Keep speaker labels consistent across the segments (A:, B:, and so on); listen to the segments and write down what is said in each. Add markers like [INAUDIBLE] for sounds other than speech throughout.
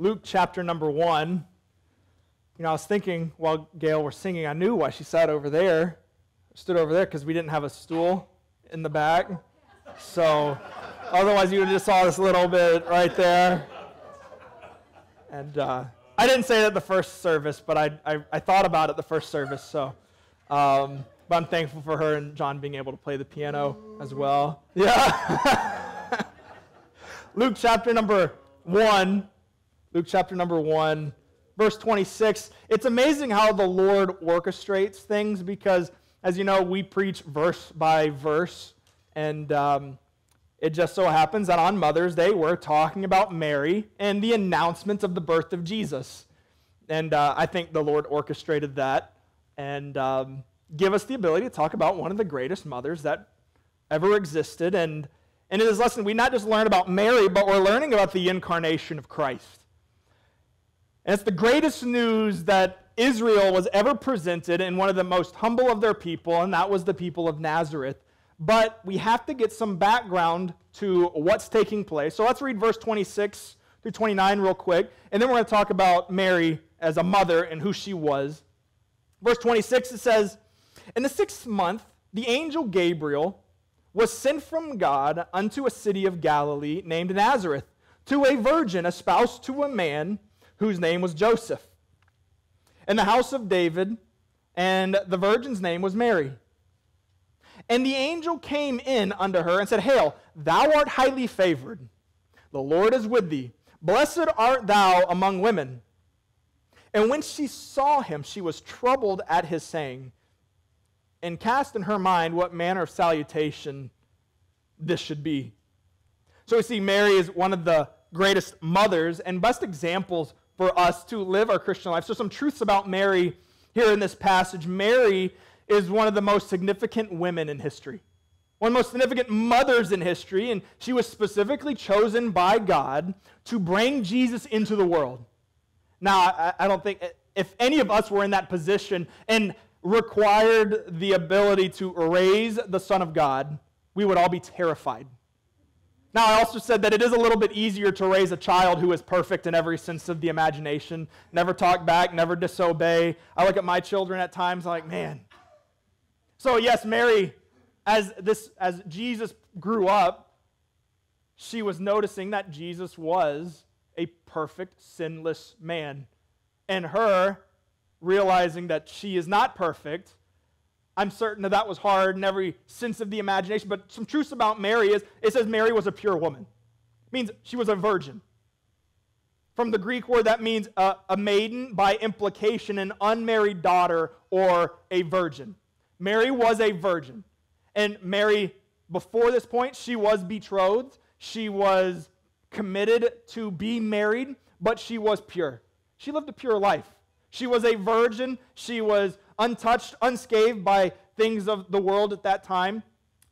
A: Luke chapter number one. You know, I was thinking while Gail was singing, I knew why she sat over there, stood over there, because we didn't have a stool in the back. So, otherwise, you would have just saw this little bit right there. And uh, I didn't say it at the first service, but I, I, I thought about it the first service. So, um, but I'm thankful for her and John being able to play the piano as well. Yeah. [LAUGHS] Luke chapter number one. Luke chapter number one, verse 26. It's amazing how the Lord orchestrates things because, as you know, we preach verse by verse. And um, it just so happens that on Mother's Day, we're talking about Mary and the announcement of the birth of Jesus. And uh, I think the Lord orchestrated that and um, give us the ability to talk about one of the greatest mothers that ever existed. And, and in this lesson, we not just learn about Mary, but we're learning about the incarnation of Christ. And it's the greatest news that Israel was ever presented in one of the most humble of their people, and that was the people of Nazareth. But we have to get some background to what's taking place. So let's read verse 26 through 29 real quick, and then we're going to talk about Mary as a mother and who she was. Verse 26 it says, In the sixth month, the angel Gabriel was sent from God unto a city of Galilee named Nazareth to a virgin espoused to a man whose name was Joseph, in the house of David, and the virgin's name was Mary. And the angel came in unto her and said, Hail, thou art highly favored. The Lord is with thee. Blessed art thou among women. And when she saw him, she was troubled at his saying, and cast in her mind what manner of salutation this should be. So we see Mary is one of the greatest mothers and best examples for us to live our Christian life. So, some truths about Mary here in this passage. Mary is one of the most significant women in history, one of the most significant mothers in history, and she was specifically chosen by God to bring Jesus into the world. Now, I, I don't think if any of us were in that position and required the ability to raise the Son of God, we would all be terrified. Now, I also said that it is a little bit easier to raise a child who is perfect in every sense of the imagination, never talk back, never disobey. I look at my children at times I'm like, man. So, yes, Mary, as, this, as Jesus grew up, she was noticing that Jesus was a perfect, sinless man. And her realizing that she is not perfect, I'm certain that that was hard in every sense of the imagination. But some truths about Mary is it says Mary was a pure woman. It means she was a virgin. From the Greek word, that means a, a maiden, by implication, an unmarried daughter or a virgin. Mary was a virgin. And Mary, before this point, she was betrothed. She was committed to be married, but she was pure. She lived a pure life. She was a virgin. She was untouched, unscathed by things of the world at that time.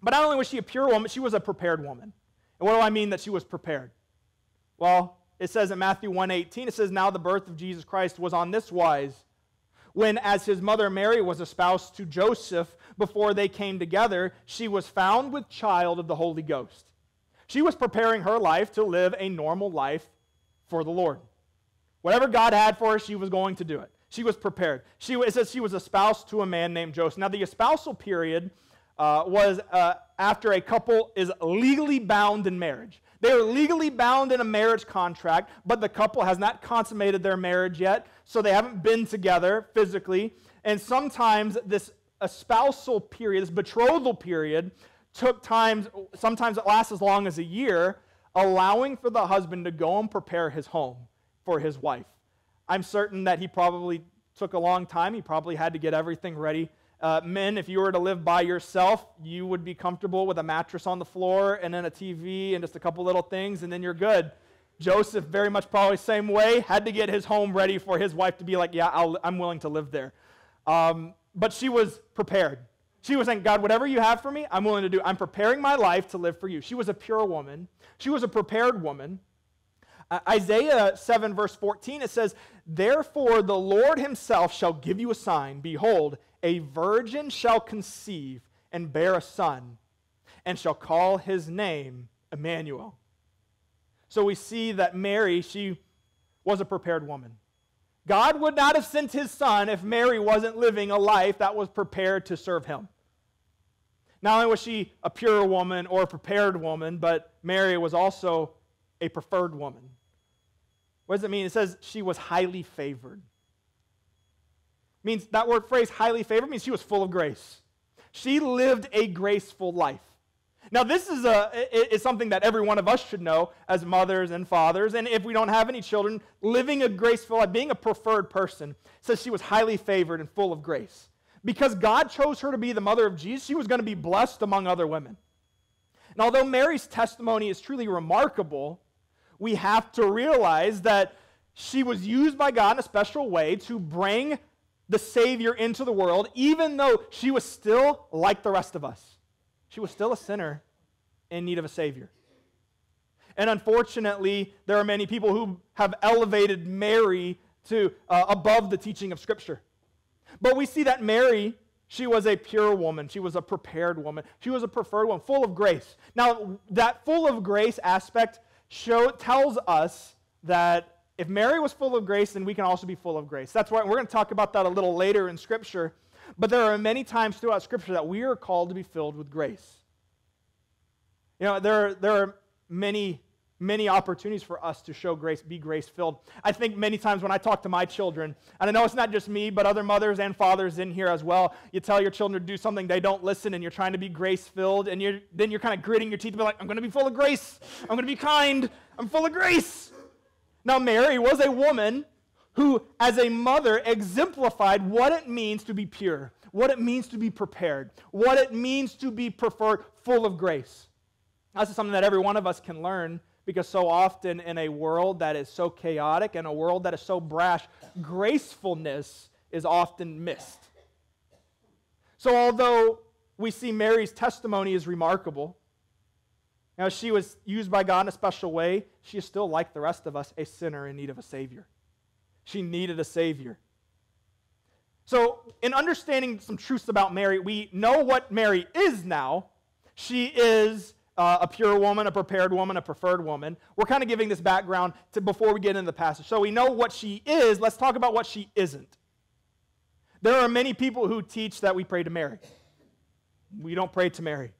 A: But not only was she a pure woman, she was a prepared woman. And what do I mean that she was prepared? Well, it says in Matthew 1:18, it says, Now the birth of Jesus Christ was on this wise, when as his mother Mary was espoused to Joseph before they came together, she was found with child of the Holy Ghost. She was preparing her life to live a normal life for the Lord. Whatever God had for her, she was going to do it. She was prepared. She, it says she was espoused to a man named Joseph. Now, the espousal period uh, was uh, after a couple is legally bound in marriage. They are legally bound in a marriage contract, but the couple has not consummated their marriage yet, so they haven't been together physically. And sometimes this espousal period, this betrothal period, took times, sometimes it lasts as long as a year, allowing for the husband to go and prepare his home for his wife. I'm certain that he probably took a long time. He probably had to get everything ready. Uh, men, if you were to live by yourself, you would be comfortable with a mattress on the floor and then a TV and just a couple little things, and then you're good. Joseph, very much probably same way, had to get his home ready for his wife to be like, yeah, i am willing to live there. Um, but she was prepared. She was saying, God, whatever you have for me, I'm willing to do. I'm preparing my life to live for you. She was a pure woman. She was a prepared woman. Uh, Isaiah 7, verse 14, it says, Therefore the Lord himself shall give you a sign. Behold, a virgin shall conceive and bear a son, and shall call his name Emmanuel. So we see that Mary, she was a prepared woman. God would not have sent his son if Mary wasn't living a life that was prepared to serve him. Not only was she a pure woman or a prepared woman, but Mary was also a preferred woman. What does it mean? It says she was highly favored. It means that word phrase, highly favored, means she was full of grace. She lived a graceful life. Now, this is, a, is something that every one of us should know as mothers and fathers. And if we don't have any children, living a graceful life, being a preferred person, says she was highly favored and full of grace. Because God chose her to be the mother of Jesus, she was going to be blessed among other women. And although Mary's testimony is truly remarkable, we have to realize that she was used by God in a special way to bring the Savior into the world, even though she was still like the rest of us. She was still a sinner in need of a Savior. And unfortunately, there are many people who have elevated Mary to uh, above the teaching of Scripture. But we see that Mary, she was a pure woman. She was a prepared woman. She was a preferred one, full of grace. Now, that full of grace aspect show, tells us that if Mary was full of grace, then we can also be full of grace. That's why we're going to talk about that a little later in Scripture. But there are many times throughout Scripture that we are called to be filled with grace. You know, there, there are many many opportunities for us to show grace, be grace filled. I think many times when I talk to my children, and I know it's not just me, but other mothers and fathers in here as well, you tell your children to do something, they don't listen, and you're trying to be grace filled, and you're, then you're kind of gritting your teeth to be like, I'm going to be full of grace. I'm going to be kind. I'm full of grace. Now, Mary was a woman who, as a mother, exemplified what it means to be pure, what it means to be prepared, what it means to be preferred, full of grace. That's something that every one of us can learn because so often in a world that is so chaotic and a world that is so brash, gracefulness is often missed. So, although we see Mary's testimony is remarkable, now she was used by God in a special way, she is still like the rest of us, a sinner in need of a Savior. She needed a Savior. So, in understanding some truths about Mary, we know what Mary is now. She is uh, a pure woman, a prepared woman, a preferred woman. We're kind of giving this background to before we get into the passage. So we know what she is. Let's talk about what she isn't. There are many people who teach that we pray to Mary. We don't pray to Mary.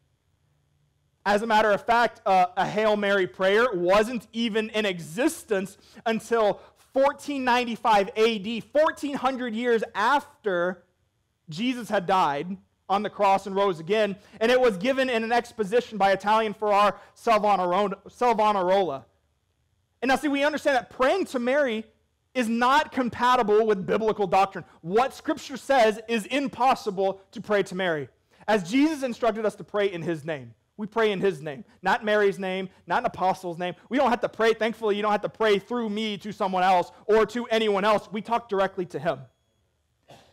A: As a matter of fact, uh, a Hail Mary prayer wasn't even in existence until 1495 AD, 1400 years after Jesus had died on the cross and rose again. And it was given in an exposition by Italian friar Savonarola. And now, see, we understand that praying to Mary is not compatible with biblical doctrine. What Scripture says is impossible to pray to Mary. As Jesus instructed us to pray in His name. We pray in His name, not Mary's name, not an apostle's name. We don't have to pray. Thankfully, you don't have to pray through me to someone else or to anyone else. We talk directly to Him.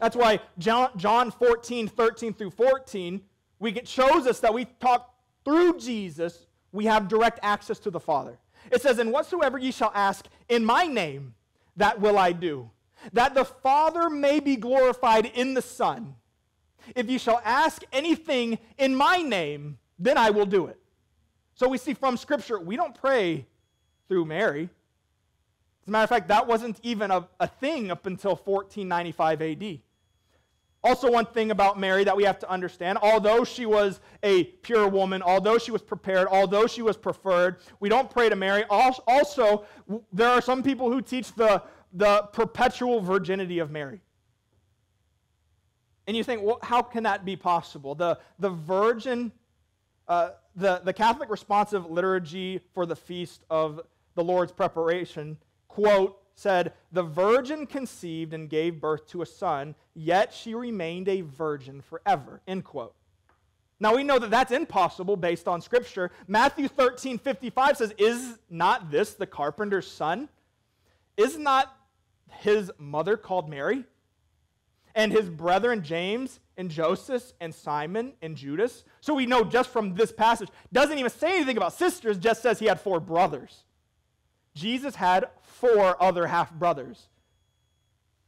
A: That's why John 14, 13 through 14, we get, shows us that we talk through Jesus, we have direct access to the Father. It says, And whatsoever ye shall ask in my name, that will I do, that the Father may be glorified in the Son. If ye shall ask anything in my name, then I will do it. So we see from Scripture, we don't pray through Mary. As a matter of fact, that wasn't even a, a thing up until 1495 AD. Also, one thing about Mary that we have to understand although she was a pure woman, although she was prepared, although she was preferred, we don't pray to Mary. Also, there are some people who teach the, the perpetual virginity of Mary. And you think, well, how can that be possible? The, the virgin, uh, the, the Catholic responsive liturgy for the feast of the Lord's preparation, quote, said, The virgin conceived and gave birth to a son, yet she remained a virgin forever. End quote. Now we know that that's impossible based on Scripture. Matthew 13 55 says, Is not this the carpenter's son? Is not his mother called Mary? And his brethren James and Joseph and Simon and Judas? So we know just from this passage, doesn't even say anything about sisters, just says he had four brothers. Jesus had four other half brothers.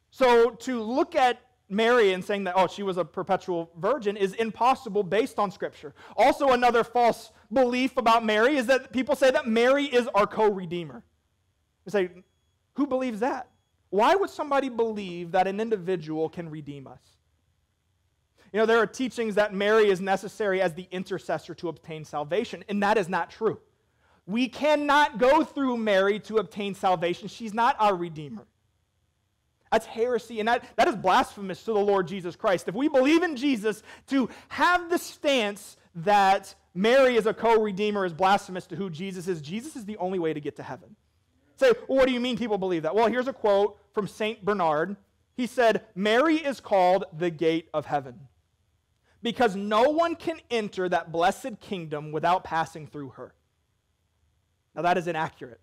A: So to look at Mary and saying that, oh, she was a perpetual virgin is impossible based on Scripture. Also, another false belief about Mary is that people say that Mary is our co redeemer. They say, Who believes that? Why would somebody believe that an individual can redeem us? You know, there are teachings that Mary is necessary as the intercessor to obtain salvation, and that is not true. We cannot go through Mary to obtain salvation. She's not our Redeemer. That's heresy, and that, that is blasphemous to the Lord Jesus Christ. If we believe in Jesus, to have the stance that Mary is a co redeemer is blasphemous to who Jesus is. Jesus is the only way to get to heaven. Say, well, what do you mean people believe that? Well, here's a quote from St. Bernard. He said, Mary is called the gate of heaven because no one can enter that blessed kingdom without passing through her. Now, that is inaccurate.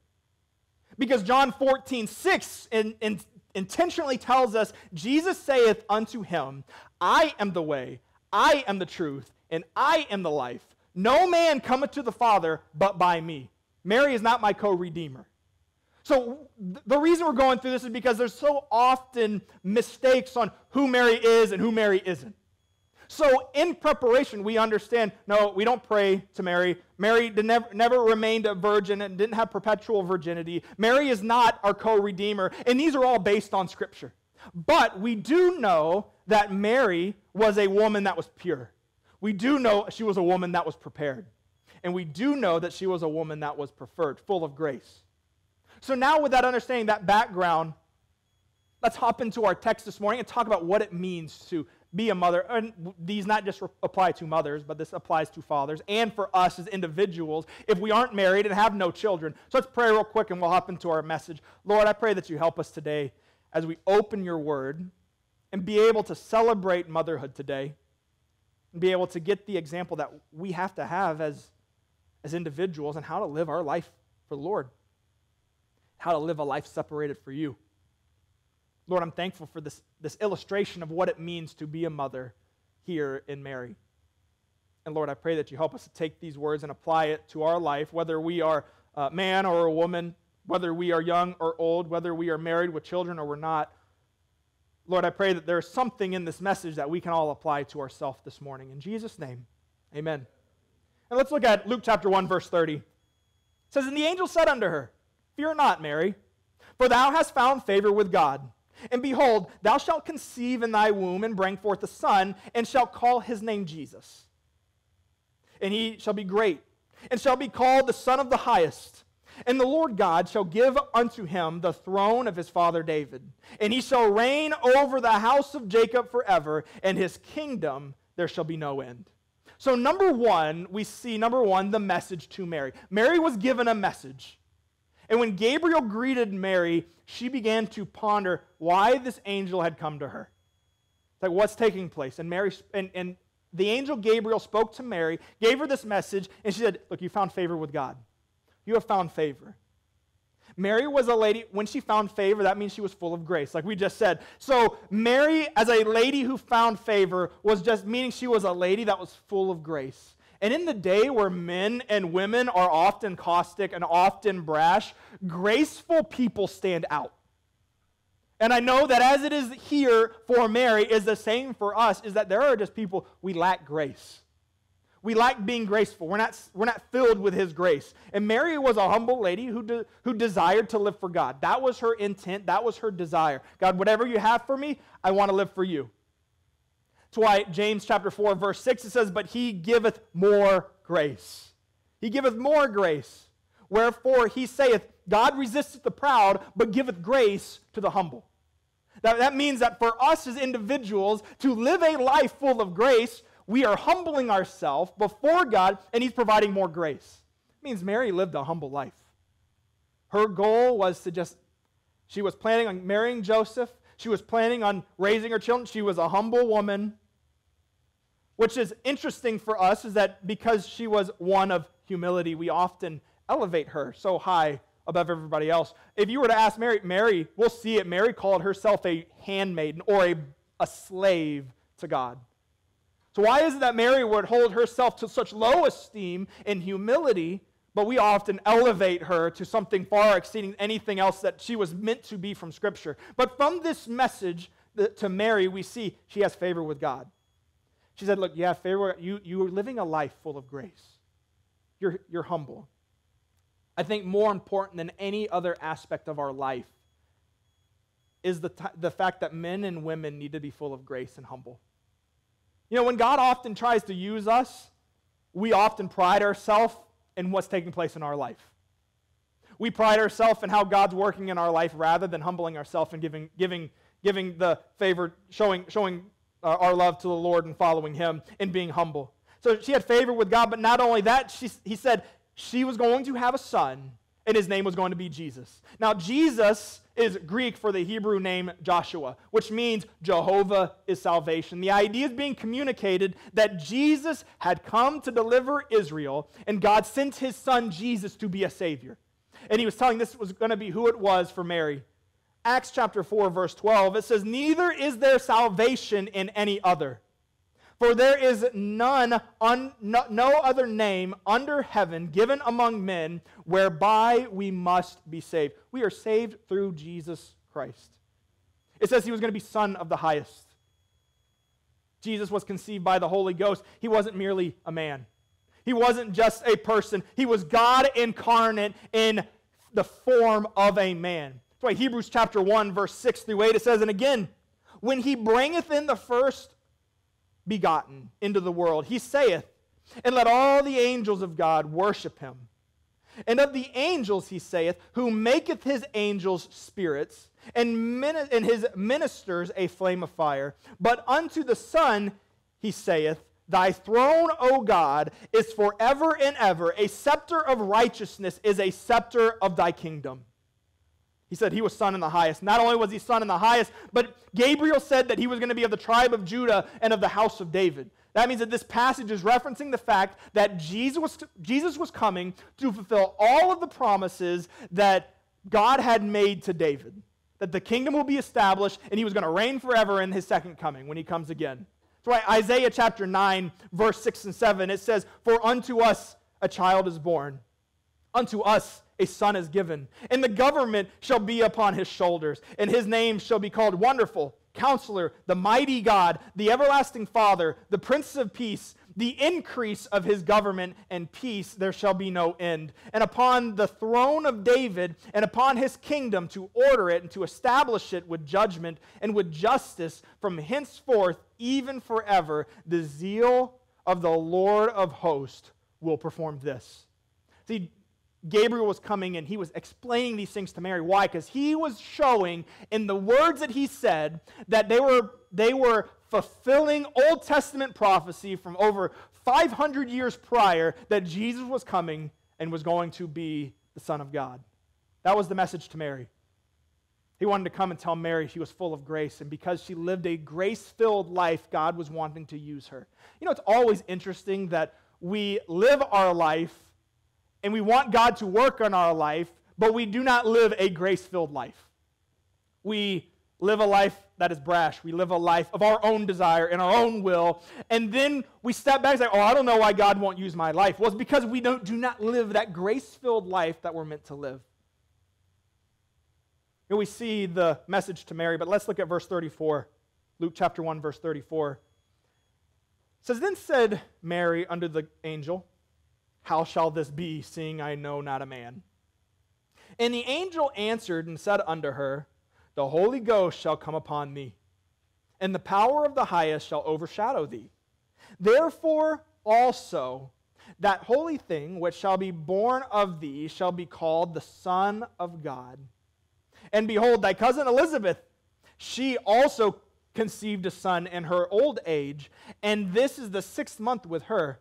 A: Because John 14, 6 in, in, intentionally tells us, Jesus saith unto him, I am the way, I am the truth, and I am the life. No man cometh to the Father but by me. Mary is not my co redeemer. So, the reason we're going through this is because there's so often mistakes on who Mary is and who Mary isn't. So, in preparation, we understand no, we don't pray to Mary. Mary never, never remained a virgin and didn't have perpetual virginity. Mary is not our co redeemer. And these are all based on Scripture. But we do know that Mary was a woman that was pure. We do know she was a woman that was prepared. And we do know that she was a woman that was preferred, full of grace. So, now with that understanding, that background, let's hop into our text this morning and talk about what it means to be a mother. And these not just apply to mothers, but this applies to fathers and for us as individuals if we aren't married and have no children. So let's pray real quick and we'll hop into our message. Lord, I pray that you help us today as we open your word and be able to celebrate motherhood today and be able to get the example that we have to have as, as individuals and how to live our life for the Lord, how to live a life separated for you. Lord, I'm thankful for this, this illustration of what it means to be a mother here in Mary. And Lord, I pray that you help us to take these words and apply it to our life, whether we are a man or a woman, whether we are young or old, whether we are married with children or we're not. Lord, I pray that there's something in this message that we can all apply to ourselves this morning. In Jesus' name, amen. And let's look at Luke chapter 1, verse 30. It says, And the angel said unto her, Fear not, Mary, for thou hast found favor with God. And behold, thou shalt conceive in thy womb and bring forth a son, and shalt call his name Jesus. And he shall be great, and shall be called the Son of the Highest. And the Lord God shall give unto him the throne of his father David, and he shall reign over the house of Jacob forever, and his kingdom there shall be no end. So, number one, we see number one, the message to Mary. Mary was given a message. And when Gabriel greeted Mary, she began to ponder why this angel had come to her. It's like, what's taking place? And Mary and, and the angel Gabriel spoke to Mary, gave her this message, and she said, Look, you found favor with God. You have found favor. Mary was a lady, when she found favor, that means she was full of grace, like we just said. So, Mary, as a lady who found favor, was just meaning she was a lady that was full of grace. And in the day where men and women are often caustic and often brash, graceful people stand out. And I know that as it is here for Mary, is the same for us, is that there are just people, we lack grace. We lack being graceful. We're not, we're not filled with his grace. And Mary was a humble lady who, de, who desired to live for God. That was her intent. That was her desire. God, whatever you have for me, I want to live for you. That's why James chapter 4, verse 6, it says, But he giveth more grace. He giveth more grace. Wherefore he saith, God resisteth the proud, but giveth grace to the humble. That, that means that for us as individuals to live a life full of grace, we are humbling ourselves before God, and he's providing more grace. It means Mary lived a humble life. Her goal was to just, she was planning on marrying Joseph. She was planning on raising her children. She was a humble woman which is interesting for us is that because she was one of humility, we often elevate her so high above everybody else. If you were to ask Mary, Mary, we'll see it, Mary called herself a handmaiden or a, a slave to God. So, why is it that Mary would hold herself to such low esteem and humility, but we often elevate her to something far exceeding anything else that she was meant to be from Scripture? But from this message to Mary, we see she has favor with God. She said, Look, yeah, favor. You, you are living a life full of grace. You're, you're humble. I think more important than any other aspect of our life is the, t- the fact that men and women need to be full of grace and humble. You know, when God often tries to use us, we often pride ourselves in what's taking place in our life. We pride ourselves in how God's working in our life rather than humbling ourselves and giving, giving, giving the favor, showing, showing uh, our love to the Lord and following Him and being humble. So she had favor with God, but not only that, she, he said she was going to have a son, and his name was going to be Jesus. Now, Jesus is Greek for the Hebrew name Joshua, which means Jehovah is salvation. The idea is being communicated that Jesus had come to deliver Israel, and God sent his son Jesus to be a savior. And he was telling this was going to be who it was for Mary. Acts chapter 4, verse 12, it says, Neither is there salvation in any other. For there is none, un, no, no other name under heaven given among men whereby we must be saved. We are saved through Jesus Christ. It says he was going to be Son of the highest. Jesus was conceived by the Holy Ghost. He wasn't merely a man, he wasn't just a person. He was God incarnate in the form of a man. That's why Hebrews chapter 1, verse 6 through 8, it says, And again, when he bringeth in the first begotten into the world. He saith, And let all the angels of God worship him. And of the angels, he saith, who maketh his angels spirits, and, min- and his ministers a flame of fire. But unto the Son, he saith, Thy throne, O God, is forever and ever. A scepter of righteousness is a scepter of thy kingdom. He said he was son in the highest. Not only was he son in the highest, but Gabriel said that he was going to be of the tribe of Judah and of the house of David. That means that this passage is referencing the fact that Jesus was, Jesus was coming to fulfill all of the promises that God had made to David. That the kingdom will be established and he was going to reign forever in his second coming when he comes again. That's why Isaiah chapter 9, verse 6 and 7, it says, For unto us a child is born, unto us a son is given, and the government shall be upon his shoulders, and his name shall be called Wonderful, Counselor, the Mighty God, the Everlasting Father, the Prince of Peace. The increase of his government and peace there shall be no end. And upon the throne of David and upon his kingdom to order it and to establish it with judgment and with justice from henceforth, even forever, the zeal of the Lord of hosts will perform this. See, Gabriel was coming and he was explaining these things to Mary. Why? Because he was showing in the words that he said that they were, they were fulfilling Old Testament prophecy from over 500 years prior that Jesus was coming and was going to be the Son of God. That was the message to Mary. He wanted to come and tell Mary she was full of grace, and because she lived a grace filled life, God was wanting to use her. You know, it's always interesting that we live our life and we want God to work on our life, but we do not live a grace filled life. We live a life that is brash. We live a life of our own desire and our own will. And then we step back and say, Oh, I don't know why God won't use my life. Well, it's because we don't, do not live that grace filled life that we're meant to live. Here we see the message to Mary, but let's look at verse 34. Luke chapter 1, verse 34. It says, Then said Mary unto the angel, how shall this be, seeing I know not a man? And the angel answered and said unto her, The Holy Ghost shall come upon thee, and the power of the highest shall overshadow thee. Therefore also that holy thing which shall be born of thee shall be called the Son of God. And behold, thy cousin Elizabeth, she also conceived a son in her old age, and this is the sixth month with her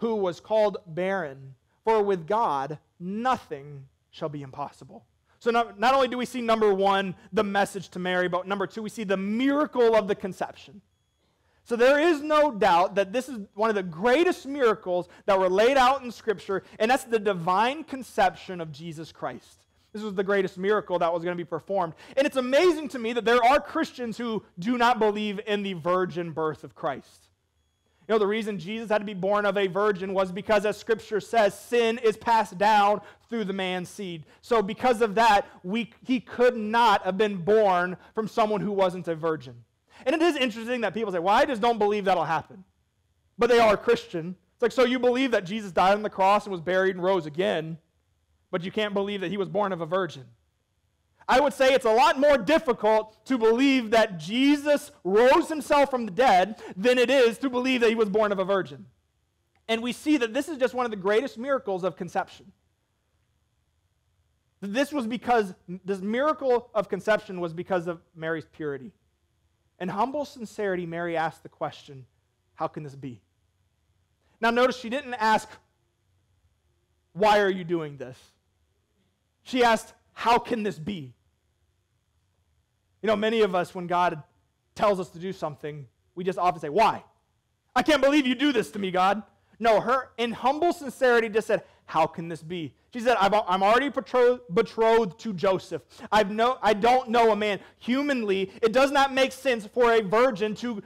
A: who was called barren. For with God, nothing shall be impossible. So, not, not only do we see number one, the message to Mary, but number two, we see the miracle of the conception. So, there is no doubt that this is one of the greatest miracles that were laid out in Scripture, and that's the divine conception of Jesus Christ. This was the greatest miracle that was going to be performed. And it's amazing to me that there are Christians who do not believe in the virgin birth of Christ. You know, the reason Jesus had to be born of a virgin was because, as Scripture says, sin is passed down through the man's seed. So, because of that, we, he could not have been born from someone who wasn't a virgin. And it is interesting that people say, well, I just don't believe that'll happen. But they are Christian. It's like, so you believe that Jesus died on the cross and was buried and rose again, but you can't believe that he was born of a virgin. I would say it's a lot more difficult to believe that Jesus rose himself from the dead than it is to believe that he was born of a virgin. And we see that this is just one of the greatest miracles of conception. This was because, this miracle of conception was because of Mary's purity. In humble sincerity, Mary asked the question, How can this be? Now, notice she didn't ask, Why are you doing this? She asked, How can this be? You know, many of us, when God tells us to do something, we just often say, Why? I can't believe you do this to me, God. No, her, in humble sincerity, just said, How can this be? She said, I'm already betrothed to Joseph. I've no, I don't know a man. Humanly, it does not make sense for a virgin to,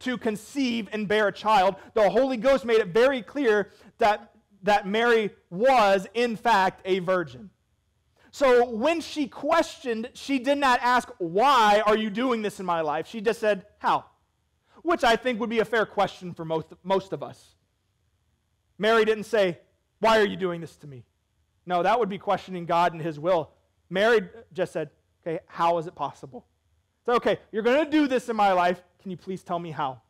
A: to conceive and bear a child. The Holy Ghost made it very clear that, that Mary was, in fact, a virgin. So when she questioned, she did not ask, Why are you doing this in my life? She just said, How? Which I think would be a fair question for most, most of us. Mary didn't say, Why are you doing this to me? No, that would be questioning God and His will. Mary just said, Okay, how is it possible? So, okay, you're going to do this in my life. Can you please tell me how?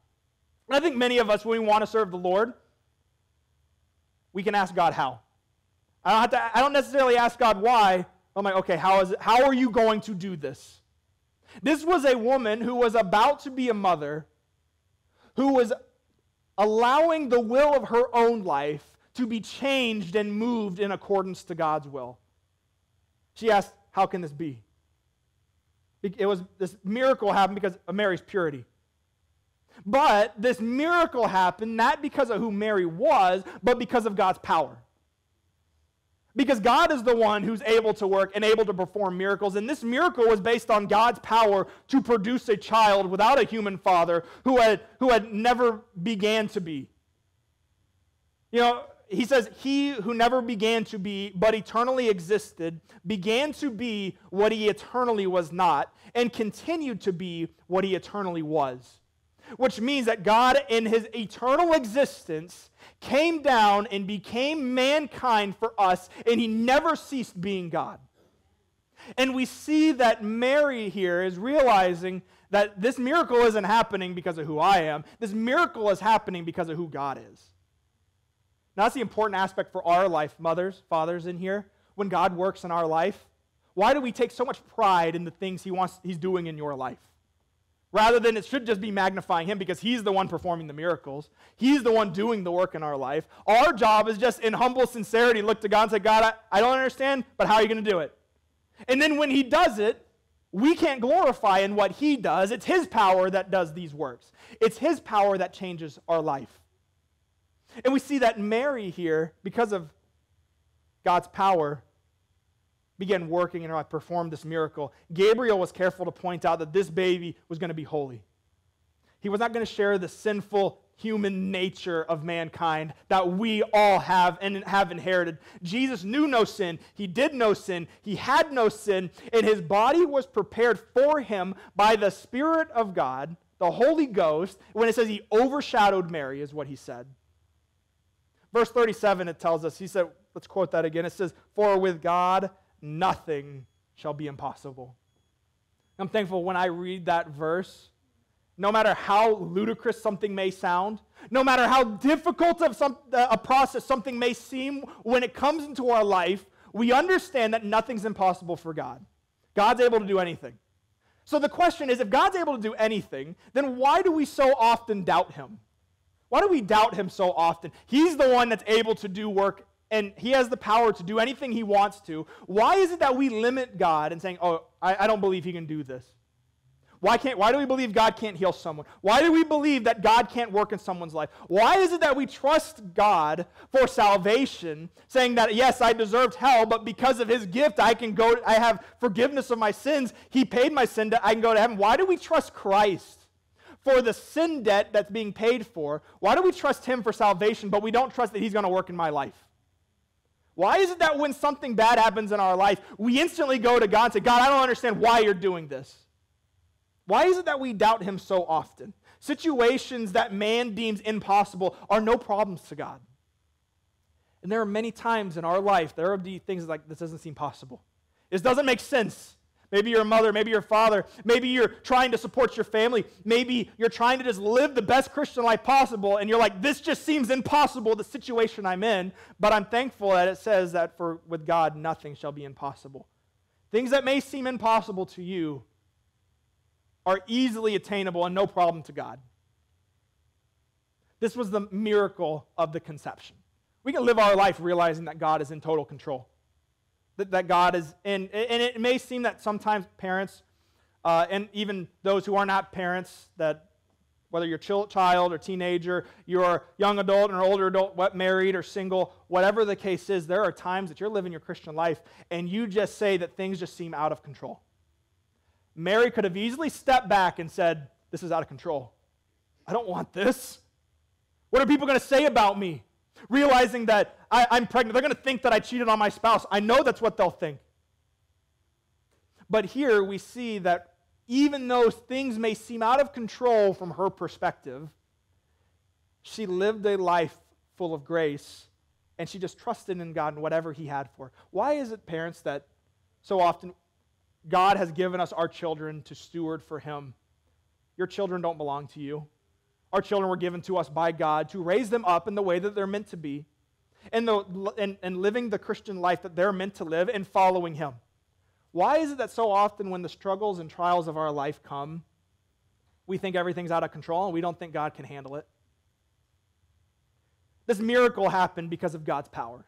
A: And I think many of us, when we want to serve the Lord, we can ask God how. I don't, have to, I don't necessarily ask God why. I'm like, okay, how, is it, how are you going to do this? This was a woman who was about to be a mother, who was allowing the will of her own life to be changed and moved in accordance to God's will. She asked, How can this be? It was this miracle happened because of Mary's purity. But this miracle happened not because of who Mary was, but because of God's power. Because God is the one who's able to work and able to perform miracles. And this miracle was based on God's power to produce a child without a human father who had, who had never began to be. You know, he says, He who never began to be, but eternally existed, began to be what he eternally was not, and continued to be what he eternally was. Which means that God, in his eternal existence, came down and became mankind for us, and he never ceased being God. And we see that Mary here is realizing that this miracle isn't happening because of who I am, this miracle is happening because of who God is. Now, that's the important aspect for our life, mothers, fathers in here. When God works in our life, why do we take so much pride in the things he wants, He's doing in your life? Rather than it should just be magnifying Him because He's the one performing the miracles, He's the one doing the work in our life. Our job is just in humble sincerity look to God and say, God, I, I don't understand, but how are you going to do it? And then when He does it, we can't glorify in what He does. It's His power that does these works, it's His power that changes our life. And we see that Mary here, because of God's power, began working and I performed this miracle. Gabriel was careful to point out that this baby was going to be holy. He was not going to share the sinful human nature of mankind that we all have and have inherited. Jesus knew no sin. He did no sin. He had no sin. And his body was prepared for him by the Spirit of God, the Holy Ghost. When it says he overshadowed Mary, is what he said. Verse 37, it tells us, he said, let's quote that again. It says, For with God nothing shall be impossible. I'm thankful when I read that verse, no matter how ludicrous something may sound, no matter how difficult of some, uh, a process something may seem, when it comes into our life, we understand that nothing's impossible for God. God's able to do anything. So the question is if God's able to do anything, then why do we so often doubt him? Why do we doubt him so often? He's the one that's able to do work and he has the power to do anything he wants to. Why is it that we limit God and saying, oh, I, I don't believe he can do this? Why, can't, why do we believe God can't heal someone? Why do we believe that God can't work in someone's life? Why is it that we trust God for salvation, saying that, yes, I deserved hell, but because of his gift, I can go, I have forgiveness of my sins. He paid my sin, debt, I can go to heaven. Why do we trust Christ? for the sin debt that's being paid for, why do we trust Him for salvation, but we don't trust that He's going to work in my life? Why is it that when something bad happens in our life, we instantly go to God and say, God, I don't understand why you're doing this? Why is it that we doubt Him so often? Situations that man deems impossible are no problems to God. And there are many times in our life, there are things like this doesn't seem possible. This doesn't make sense. Maybe you're a mother, maybe you're a father, maybe you're trying to support your family, maybe you're trying to just live the best Christian life possible, and you're like, this just seems impossible, the situation I'm in. But I'm thankful that it says that for with God nothing shall be impossible. Things that may seem impossible to you are easily attainable and no problem to God. This was the miracle of the conception. We can live our life realizing that God is in total control. That, that God is in, and it may seem that sometimes parents, uh, and even those who are not parents, that whether you're child or teenager, you're young adult or older adult, what, married or single, whatever the case is, there are times that you're living your Christian life and you just say that things just seem out of control. Mary could have easily stepped back and said, This is out of control. I don't want this. What are people going to say about me? Realizing that I, am pregnant, they're going to think that I cheated on my spouse. I know that's what they'll think. But here we see that even though things may seem out of control from her perspective, she lived a life full of grace and she just trusted in God and whatever He had for her. Why is it, parents, that so often God has given us our children to steward for Him? Your children don't belong to you. Our children were given to us by God to raise them up in the way that they're meant to be and, the, and, and living the Christian life that they're meant to live and following Him. Why is it that so often when the struggles and trials of our life come, we think everything's out of control and we don't think God can handle it? This miracle happened because of God's power.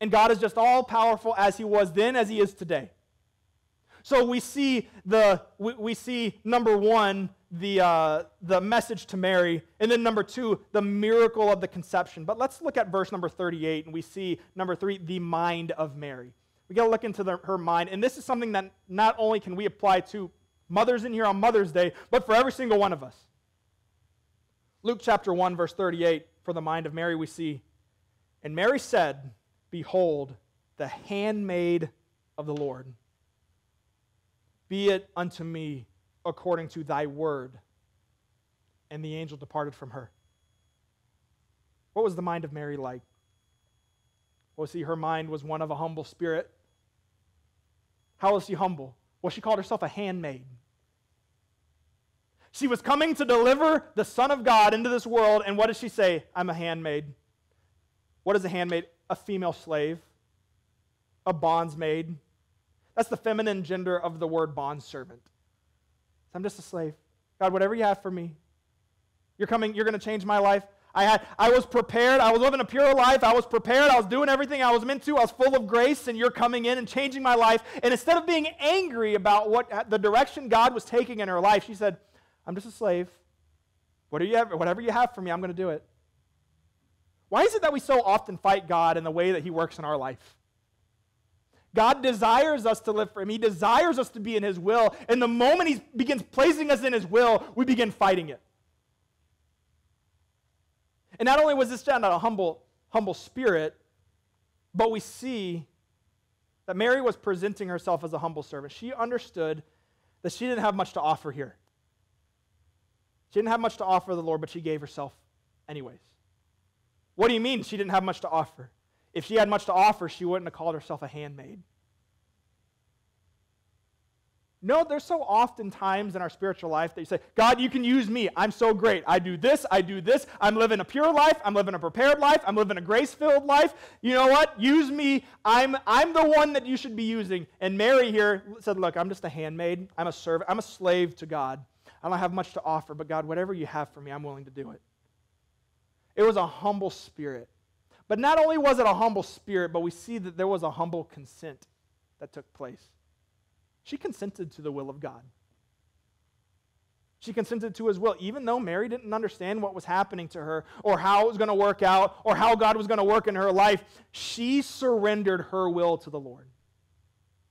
A: And God is just all powerful as He was then, as He is today. So we see the we, we see number one the uh, the message to Mary, and then number two the miracle of the conception. But let's look at verse number thirty eight, and we see number three the mind of Mary. We got to look into the, her mind. And this is something that not only can we apply to mothers in here on Mother's Day, but for every single one of us. Luke chapter 1, verse 38, for the mind of Mary, we see, And Mary said, Behold, the handmaid of the Lord. Be it unto me according to thy word. And the angel departed from her. What was the mind of Mary like? Well, see, her mind was one of a humble spirit. How was she humble? Well, she called herself a handmaid. She was coming to deliver the Son of God into this world, and what does she say? I'm a handmaid. What is a handmaid? A female slave, a bondsmaid. That's the feminine gender of the word bondservant. I'm just a slave. God, whatever you have for me, you're coming, you're going to change my life. I, had, I was prepared. I was living a pure life. I was prepared. I was doing everything I was meant to. I was full of grace, and you're coming in and changing my life. And instead of being angry about what the direction God was taking in her life, she said, I'm just a slave. What you have, whatever you have for me, I'm going to do it. Why is it that we so often fight God in the way that He works in our life? God desires us to live for Him. He desires us to be in His will. And the moment He begins placing us in His will, we begin fighting it. And not only was this done out of a humble, humble spirit, but we see that Mary was presenting herself as a humble servant. She understood that she didn't have much to offer here. She didn't have much to offer the Lord, but she gave herself anyways. What do you mean she didn't have much to offer? If she had much to offer, she wouldn't have called herself a handmaid. No, there's so often times in our spiritual life that you say, God, you can use me. I'm so great. I do this, I do this. I'm living a pure life. I'm living a prepared life. I'm living a grace filled life. You know what? Use me. I'm, I'm the one that you should be using. And Mary here said, Look, I'm just a handmaid. I'm a servant. I'm a slave to God. I don't have much to offer, but God, whatever you have for me, I'm willing to do it. It was a humble spirit. But not only was it a humble spirit, but we see that there was a humble consent that took place. She consented to the will of God. She consented to his will, even though Mary didn't understand what was happening to her or how it was going to work out or how God was going to work in her life. She surrendered her will to the Lord.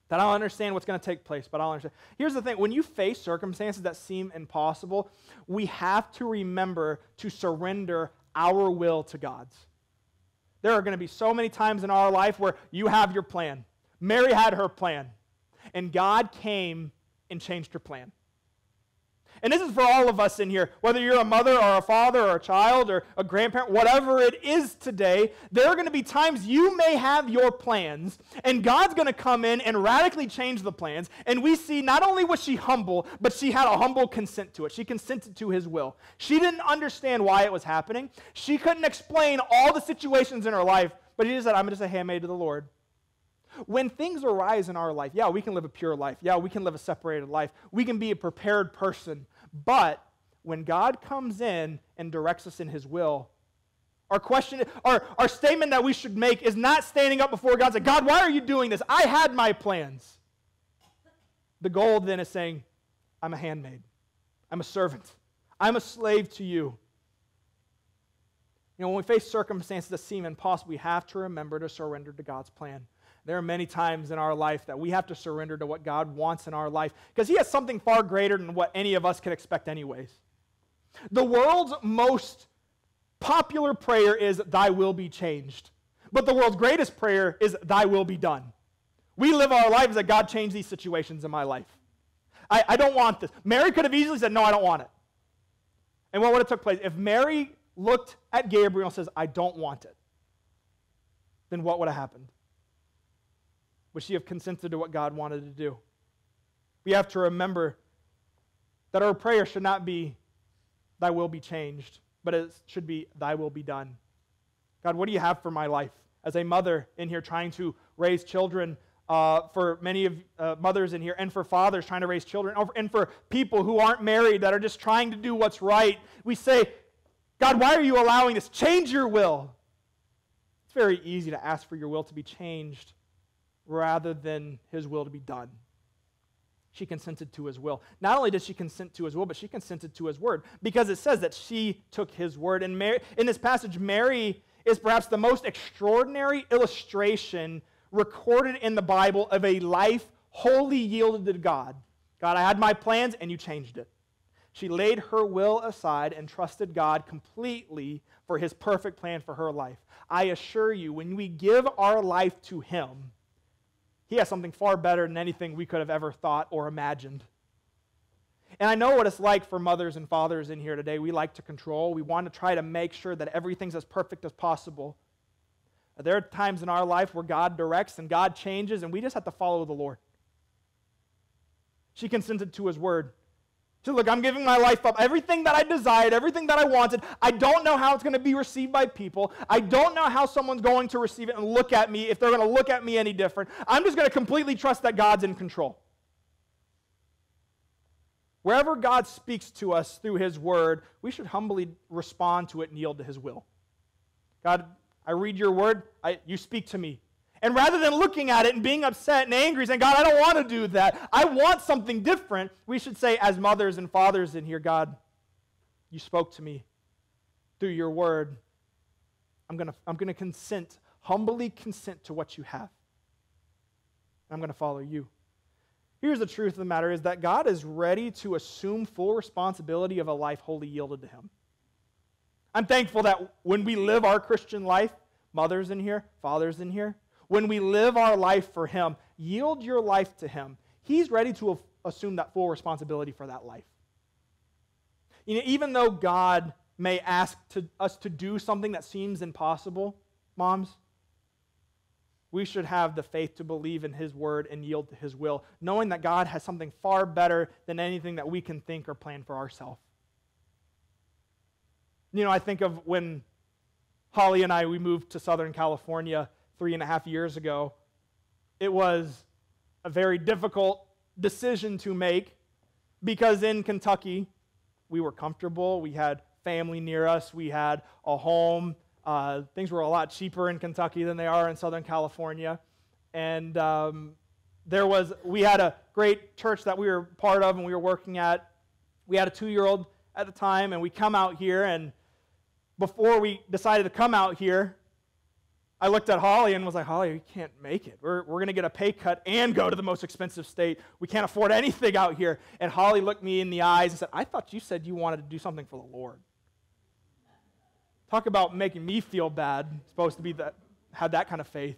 A: That I'll understand what's going to take place, but I'll understand. Here's the thing when you face circumstances that seem impossible, we have to remember to surrender our will to God's. There are going to be so many times in our life where you have your plan. Mary had her plan and God came and changed her plan. And this is for all of us in here, whether you're a mother or a father or a child or a grandparent, whatever it is today, there are going to be times you may have your plans, and God's going to come in and radically change the plans. And we see not only was she humble, but she had a humble consent to it. She consented to his will. She didn't understand why it was happening, she couldn't explain all the situations in her life, but she just said, I'm just a handmaid to the Lord. When things arise in our life, yeah, we can live a pure life. Yeah, we can live a separated life. We can be a prepared person. But when God comes in and directs us in his will, our question, our, our statement that we should make is not standing up before God and saying, God, why are you doing this? I had my plans. The goal then is saying, I'm a handmaid. I'm a servant. I'm a slave to you. You know, when we face circumstances that seem impossible, we have to remember to surrender to God's plan. There are many times in our life that we have to surrender to what God wants in our life because He has something far greater than what any of us can expect, anyways. The world's most popular prayer is, Thy will be changed. But the world's greatest prayer is, Thy will be done. We live our lives that God change these situations in my life. I, I don't want this. Mary could have easily said, No, I don't want it. And what would have took place? If Mary looked at Gabriel and says, I don't want it, then what would have happened? Would she have consented to what God wanted to do? We have to remember that our prayer should not be, Thy will be changed, but it should be, Thy will be done. God, what do you have for my life? As a mother in here trying to raise children, uh, for many of uh, mothers in here, and for fathers trying to raise children, and for people who aren't married that are just trying to do what's right, we say, God, why are you allowing this? Change your will. It's very easy to ask for your will to be changed rather than his will to be done. She consented to his will. Not only did she consent to his will, but she consented to his word because it says that she took his word. And Mary, in this passage, Mary is perhaps the most extraordinary illustration recorded in the Bible of a life wholly yielded to God. God, I had my plans and you changed it. She laid her will aside and trusted God completely for his perfect plan for her life. I assure you, when we give our life to him, he has something far better than anything we could have ever thought or imagined. And I know what it's like for mothers and fathers in here today. We like to control. We want to try to make sure that everything's as perfect as possible. There are times in our life where God directs and God changes, and we just have to follow the Lord. She consented to his word. So, look, I'm giving my life up. Everything that I desired, everything that I wanted, I don't know how it's going to be received by people. I don't know how someone's going to receive it and look at me, if they're going to look at me any different. I'm just going to completely trust that God's in control. Wherever God speaks to us through His word, we should humbly respond to it and yield to His will. God, I read your word, I, you speak to me. And rather than looking at it and being upset and angry, saying, God, I don't want to do that, I want something different, we should say, as mothers and fathers in here, God, you spoke to me through your word. I'm going to I'm going to consent, humbly consent to what you have. I'm going to follow you. Here's the truth of the matter is that God is ready to assume full responsibility of a life wholly yielded to him. I'm thankful that when we live our Christian life, mothers in here, fathers in here, when we live our life for Him, yield your life to Him, He's ready to assume that full responsibility for that life. You know, even though God may ask to, us to do something that seems impossible, moms, we should have the faith to believe in His word and yield to His will, knowing that God has something far better than anything that we can think or plan for ourselves. You know, I think of when Holly and I, we moved to Southern California three and a half years ago. It was a very difficult decision to make because in Kentucky, we were comfortable. We had family near us. We had a home. Uh, things were a lot cheaper in Kentucky than they are in Southern California. And um, there was, we had a great church that we were part of and we were working at. We had a two year old at the time, and we come out here. And before we decided to come out here, I looked at Holly and was like, Holly, we can't make it. We're, we're going to get a pay cut and go to the most expensive state. We can't afford anything out here. And Holly looked me in the eyes and said, I thought you said you wanted to do something for the Lord. Talk about making me feel bad. Supposed to be that, had that kind of faith.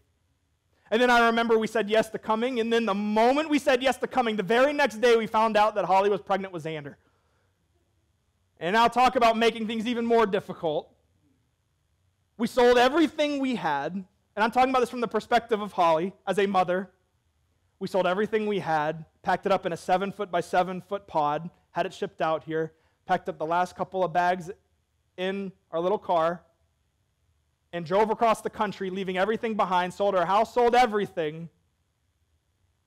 A: And then I remember we said yes to coming. And then the moment we said yes to coming, the very next day we found out that Holly was pregnant with Xander. And I'll talk about making things even more difficult. We sold everything we had, and I'm talking about this from the perspective of Holly as a mother. We sold everything we had, packed it up in a seven foot by seven foot pod, had it shipped out here, packed up the last couple of bags in our little car, and drove across the country, leaving everything behind, sold our house, sold everything,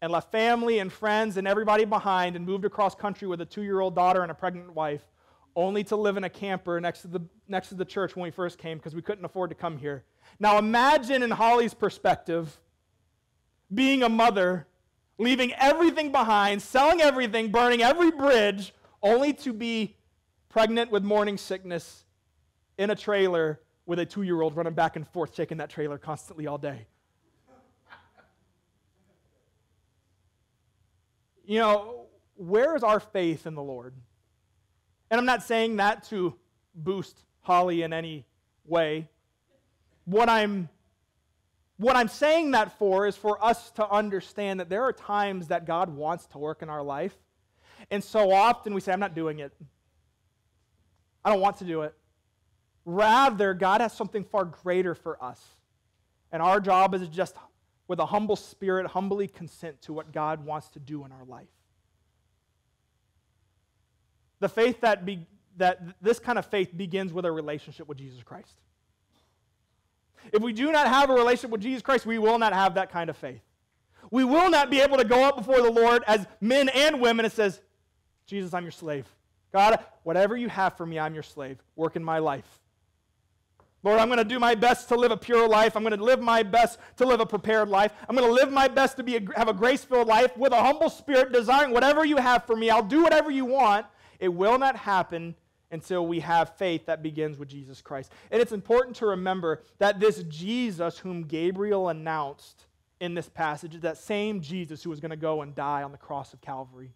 A: and left family and friends and everybody behind, and moved across country with a two year old daughter and a pregnant wife, only to live in a camper next to the, next to the church when we first came because we couldn't afford to come here. Now imagine, in Holly's perspective, being a mother, leaving everything behind, selling everything, burning every bridge, only to be pregnant with morning sickness in a trailer with a two year old running back and forth, shaking that trailer constantly all day. You know, where is our faith in the Lord? And I'm not saying that to boost Holly in any way. What I'm what I'm saying that for is for us to understand that there are times that God wants to work in our life. And so often we say, I'm not doing it. I don't want to do it. Rather, God has something far greater for us. And our job is just, with a humble spirit, humbly consent to what God wants to do in our life. The faith that, be, that this kind of faith begins with a relationship with Jesus Christ. If we do not have a relationship with Jesus Christ, we will not have that kind of faith. We will not be able to go up before the Lord as men and women and says, Jesus, I'm your slave. God, whatever you have for me, I'm your slave. Work in my life. Lord, I'm going to do my best to live a pure life. I'm going to live my best to live a prepared life. I'm going to live my best to be a, have a grace filled life with a humble spirit, desiring whatever you have for me. I'll do whatever you want. It will not happen until we have faith that begins with Jesus Christ. And it's important to remember that this Jesus, whom Gabriel announced in this passage, is that same Jesus who was going to go and die on the cross of Calvary.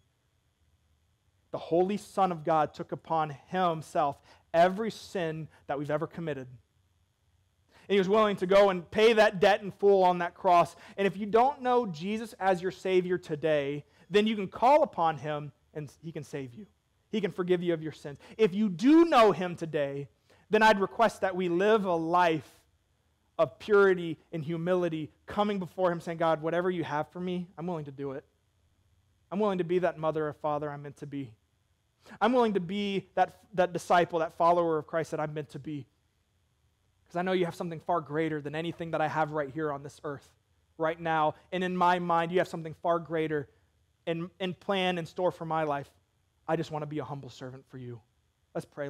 A: The Holy Son of God took upon himself every sin that we've ever committed and he was willing to go and pay that debt in full on that cross. And if you don't know Jesus as your Savior today, then you can call upon him and he can save you. He can forgive you of your sins. If you do know him today, then I'd request that we live a life of purity and humility, coming before him saying, God, whatever you have for me, I'm willing to do it. I'm willing to be that mother or father I'm meant to be. I'm willing to be that, that disciple, that follower of Christ that I'm meant to be because I know you have something far greater than anything that I have right here on this earth, right now. And in my mind, you have something far greater in, in plan and store for my life. I just want to be a humble servant for you. Let's pray.